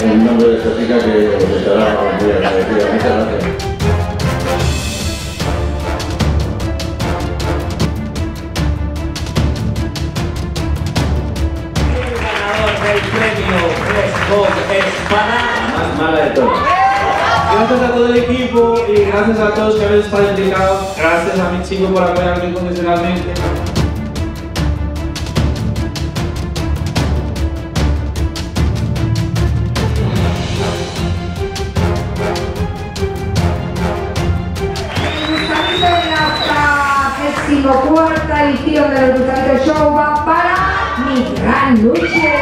en nombre de esta chica que os estará muy agradecida. Muchas gracias. la más mala de todas. Gracias a todo el equipo y gracias a todos que habéis estado implicados. Gracias a mi chico por apoyarme incondicionalmente. Cuarta edición del Brutalito Show va para mi gran noche.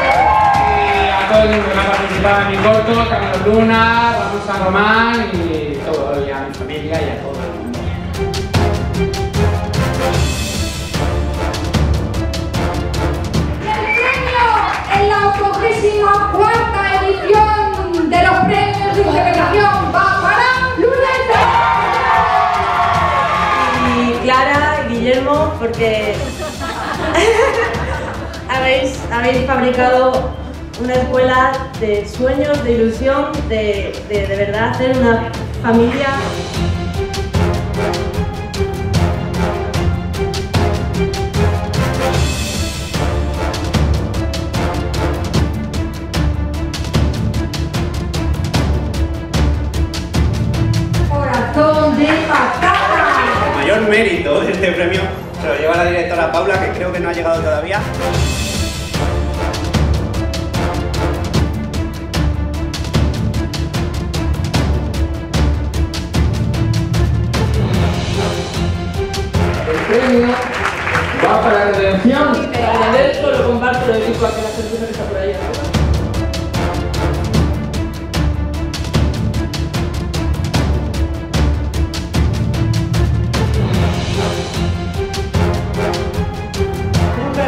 a todos los que han participado en mi corto, Camilo Luna, Ramón San Román y todo, y a mi familia y a todo Guillermo, porque habéis, habéis fabricado una escuela de sueños, de ilusión, de, de, de verdad hacer una familia Mérito de este premio se lo lleva la directora Paula, que creo que no ha llegado todavía. El premio va para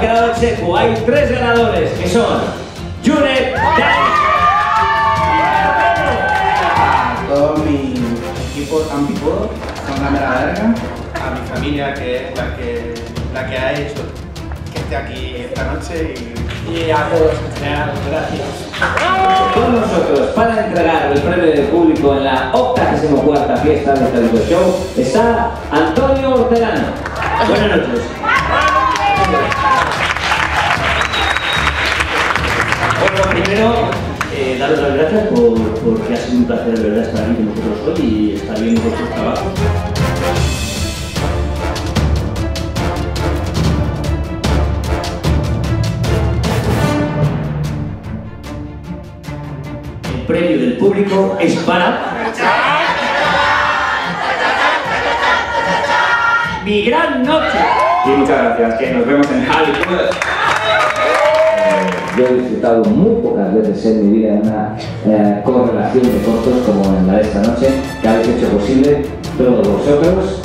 Ha quedado. Hay tres ganadores que son Junet, Dani A todo mi equipo tan picudo, son la mera verga. A mi familia, que es la que, la que ha hecho que esté aquí esta noche y Y a todos en general, gracias. Con nosotros para entregar el premio del público en la 84 fiesta del Talento Show está Antonio Hortelano. Buenas noches. Porque ha sido un placer de verdad estar aquí con vosotros hoy y estar viendo vuestros trabajos. El premio del público es para... Mi gran noche. Y muchas gracias, que nos vemos en Hollywood. Yo he disfrutado muy pocas veces en mi vida en una eh, correlación de cortos como en la de esta noche, que habéis hecho posible todos vosotros,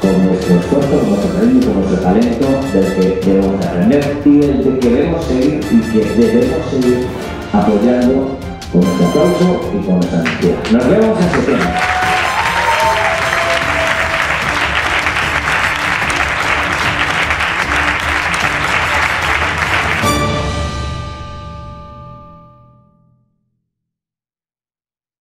con vuestro esfuerzo, con vuestro cariño, con vuestro talento, del que debemos aprender y del que queremos seguir y que debemos seguir apoyando con nuestro aplauso y con nuestra energía. Nos vemos en septiembre.